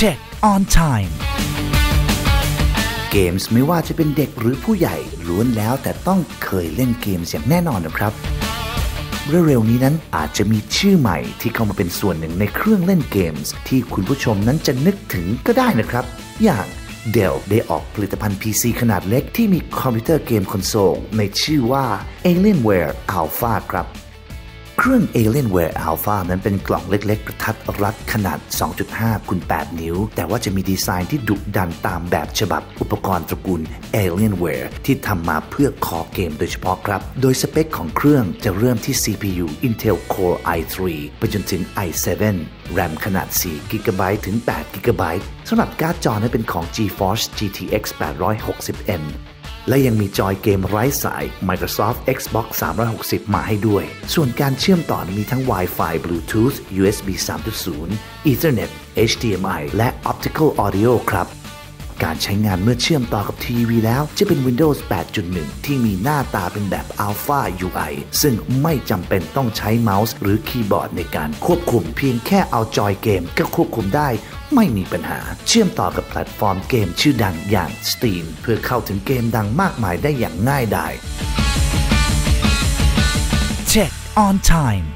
Tec On Time เกมส์ไม่ว่าจะเป็นเด็กหรือผู้ใหญ่ล้วนแล้วแต่ต้องเคยเล่นเกมส์อย่างแน่นอนนะครับ เร็วๆนี้นั้นอาจจะมีชื่อใหม่ที่เข้ามาเป็นส่วนหนึ่งในเครื่องเล่นเกมส์ที่คุณผู้ชมนั้นจะนึกถึงก็ได้นะครับ อย่าง Dell ได้ออกผลิตภัณฑ์ PC ขนาดเล็กที่มีคอมพิวเตอร์เกมคอนโซลในชื่อว่า Alienware Alpha ครับ เครื่อง Alienware Alpha นั้นเป็นกล่องเล็กๆ กระทัดรัดขนาด 2.5คูณ8นิ้ว แต่ว่าจะมีดีไซน์ที่ดุดันตามแบบฉบับอุปกรณ์ตระกูล Alienware ที่ทำมาเพื่อคอเกมโดยเฉพาะครับ โดยสเปคของเครื่องจะเริ่มที่ CPU Intel Core i3 ไปจนถึง i7 RAM ขนาด 4 GB ถึง8 GB สำหรับการ์ดจอนั้นเป็นของ GeForce GTX 860M และยังมีจอยเกมไร้สาย Microsoft Xbox 360 มาให้ด้วย ส่วนการเชื่อมต่อมีทั้ง Wi-Fi Bluetooth USB 3.0 Ethernet HDMI และ Optical Audio ครับการใช้งานเมื่อเชื่อมต่อกับทีวีแล้ว จะเป็น Windows 8.1 ที่มีหน้าตาเป็นแบบ Alpha UI ซึ่งไม่จำเป็นต้องใช้เมาส์หรือคีย์บอร์ดในการควบคุมเพียงแค่เอาจอยเกมก็ควบคุมได้ ไม่มีปัญหาเชื่อมต่อกับแพลตฟอร์มเกมชื่อดังอย่าง Steam เพื่อเข้าถึงเกมดังมากมายได้อย่างง่ายดาย Check on time